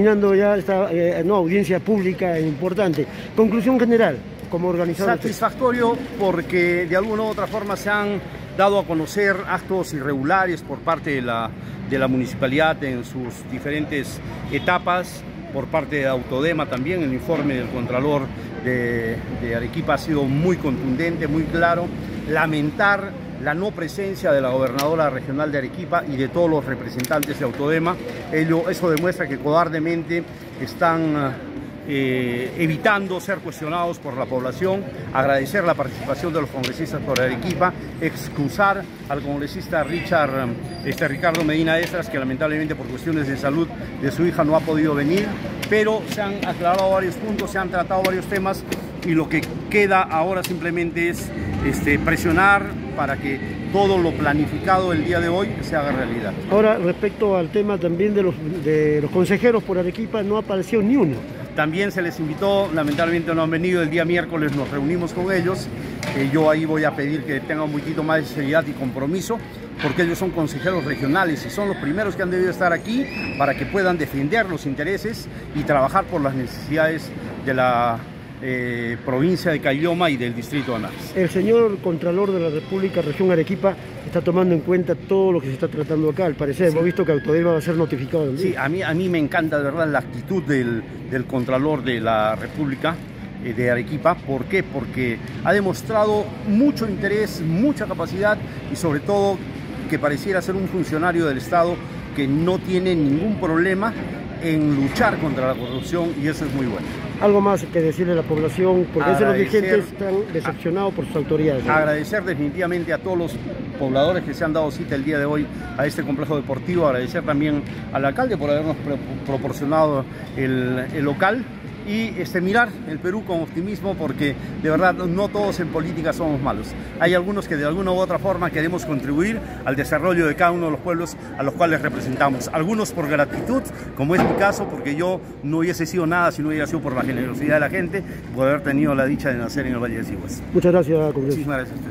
Terminando ya esta eh, no, audiencia pública importante. Conclusión general, como organizador. Satisfactorio porque de alguna u otra forma se han dado a conocer actos irregulares por parte de la, de la municipalidad en sus diferentes etapas, por parte de Autodema también, el informe del Contralor de, de Arequipa ha sido muy contundente, muy claro. Lamentar la no presencia de la gobernadora regional de Arequipa y de todos los representantes de Autodema. Eso demuestra que cobardemente están eh, evitando ser cuestionados por la población, agradecer la participación de los congresistas por Arequipa, excusar al congresista Richard, este, Ricardo Medina Estras, que lamentablemente por cuestiones de salud de su hija no ha podido venir, pero se han aclarado varios puntos, se han tratado varios temas y lo que queda ahora simplemente es este, presionar para que todo lo planificado el día de hoy se haga realidad. Ahora, respecto al tema también de los, de los consejeros por Arequipa, no apareció ni uno. También se les invitó, lamentablemente no han venido, el día miércoles nos reunimos con ellos. Eh, yo ahí voy a pedir que tengan un poquito más de seriedad y compromiso, porque ellos son consejeros regionales y son los primeros que han debido estar aquí para que puedan defender los intereses y trabajar por las necesidades de la eh, provincia de Cayoma y del distrito de Anares. El señor Contralor de la República, región Arequipa, está tomando en cuenta todo lo que se está tratando acá. Al parecer, hemos visto que Autodema va a ser notificado. También. Sí, a mí, a mí me encanta de verdad la actitud del, del Contralor de la República eh, de Arequipa. ¿Por qué? Porque ha demostrado mucho interés, mucha capacidad y sobre todo que pareciera ser un funcionario del Estado que no tiene ningún problema en luchar contra la corrupción y eso es muy bueno. Algo más que decirle a la población, porque los dirigentes están decepcionados por sus autoridades. Agradecer definitivamente a todos los pobladores que se han dado cita el día de hoy a este complejo deportivo, agradecer también al alcalde por habernos proporcionado el, el local y este, mirar el Perú con optimismo porque de verdad no todos en política somos malos. Hay algunos que de alguna u otra forma queremos contribuir al desarrollo de cada uno de los pueblos a los cuales representamos. Algunos por gratitud, como es mi caso, porque yo no hubiese sido nada si no hubiera sido por la generosidad de la gente, por haber tenido la dicha de nacer en el Valle de Siguas. Muchas gracias, Muchísimas gracias.